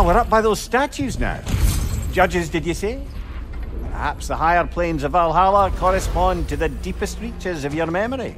Ah, we're up by those statues now. Judges, did you say? Perhaps the higher planes of Valhalla correspond to the deepest reaches of your memory.